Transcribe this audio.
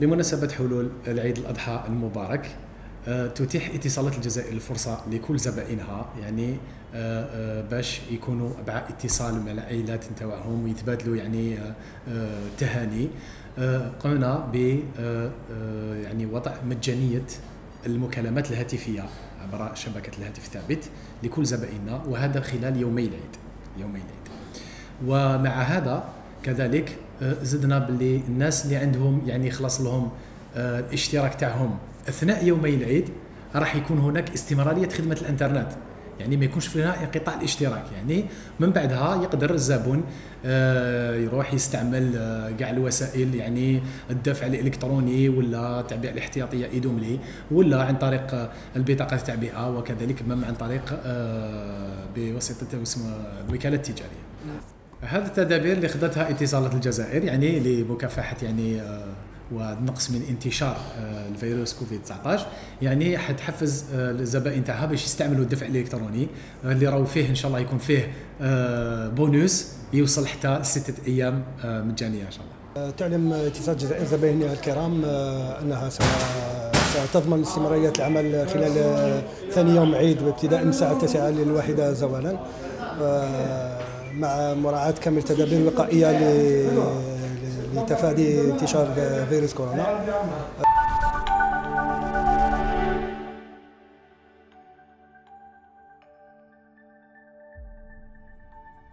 بمناسبة حلول العيد الأضحى المبارك آه، تتيح اتصالات الجزائر الفرصة لكل زبائنها يعني آه، آه، باش يكونوا مع اتصال مع العائلات نتاعهم ويتبادلوا يعني تهاني. قمنا ب يعني وضع مجانية المكالمات الهاتفية عبر شبكة الهاتف الثابت لكل زبائننا وهذا خلال يومي العيد يومي العيد. ومع هذا كذلك زدنا باللي الناس اللي عندهم يعني خلاص لهم الاشتراك تاعهم أثناء يومي العيد راح يكون هناك استمرارية خدمة الإنترنت. يعني ما يكونش فيها انقطاع الاشتراك. يعني من بعدها يقدر الزبون آه، يروح يستعمل آه، كاع الوسائل يعني الدفع الإلكتروني ولا التعبئة الاحتياطية ايدوملي ولا عن طريق البطاقة التعبئة وكذلك من عن طريق آه، بواسطة الوكالة التجارية. هذه التدابير اللي خذتها اتصالات الجزائر يعني لمكافحة يعني ونقص من انتشار آه، الفيروس كوفيد 19 يعني حتحفز آه، الزبائن تاعها باش يستعملوا الدفع الإلكتروني آه، اللي راهو فيه إن شاء الله يكون فيه بونوس يوصل حتى ستة أيام مجانية إن شاء الله. تعلم اتصال الجزائر زبائنها الكرام أنها ستضمن استمرارية العمل خلال ثاني يوم عيد وابتداء من الساعة التاسعة للواحدة زوالا مع مراعاة كامل التدابير الوقائيه لتفادي انتشار فيروس كورونا.